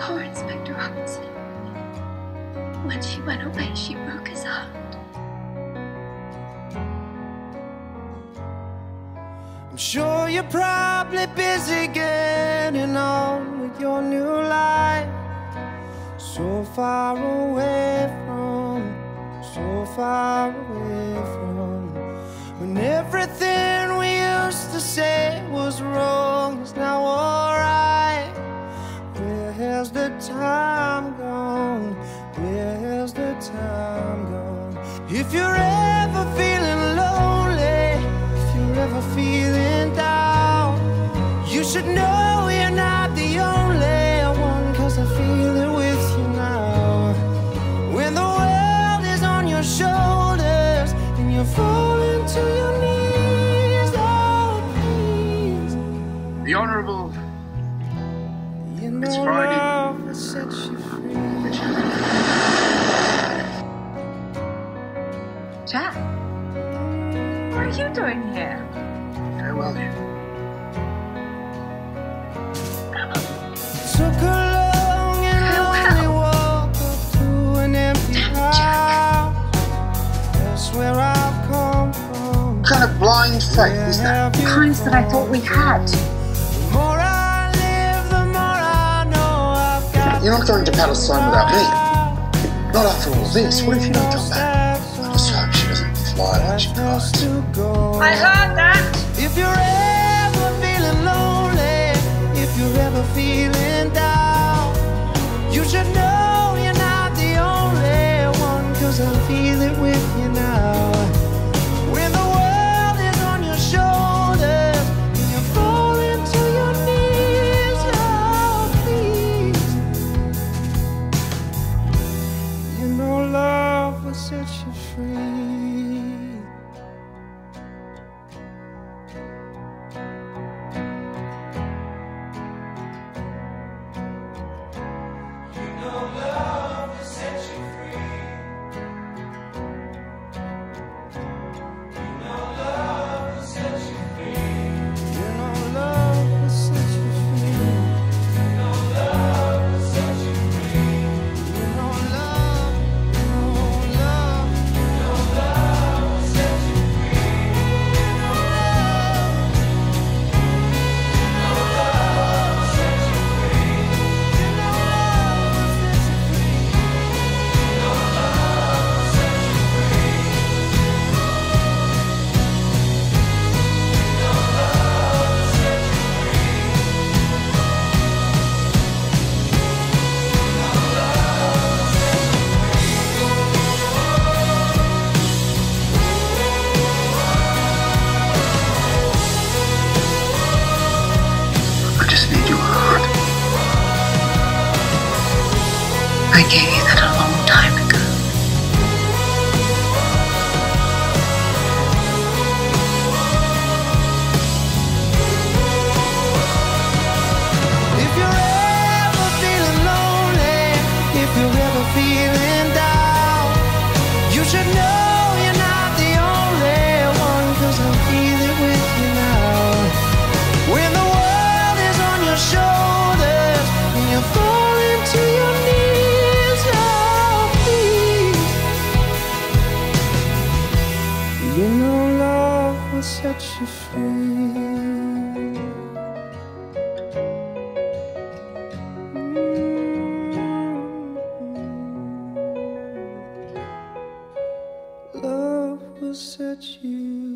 Poor Inspector Robinson. When she went away, she broke his heart. I'm sure you're probably busy getting on with your new life. So far away from, so far away Where has the time gone? Where has the time gone? If you're I've come from. What kind of blind faith is that? The kinds that I thought we had. The more I live, the more I know I've You're not going to Palestine without me. Not after all this. What if you don't come back? I just hope she doesn't fly like she Has cried. to go. I heard that. If you're ever feeling lonely, if you're ever feeling down, you should know you're not the only one, cause I feel it with you now. I You know love will set you free. Love will set you